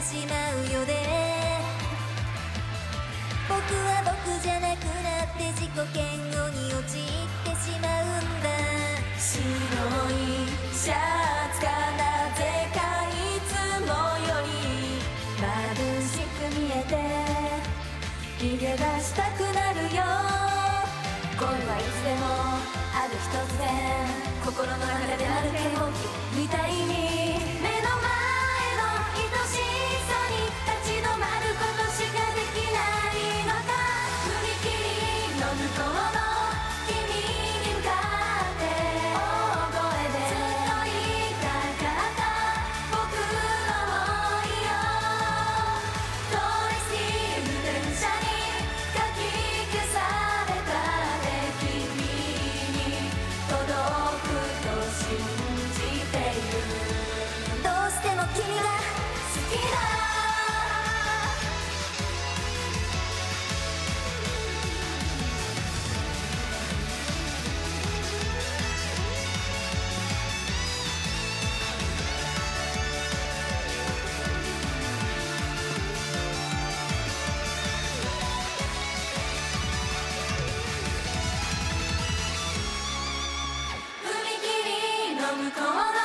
しまうよね僕は僕じゃなくなって自己嫌悪に陥ってしまうんだ白いシャツがなぜかいつもより眩しく見えて逃げ出したくなるよ恋はいつでもある日突然 come on.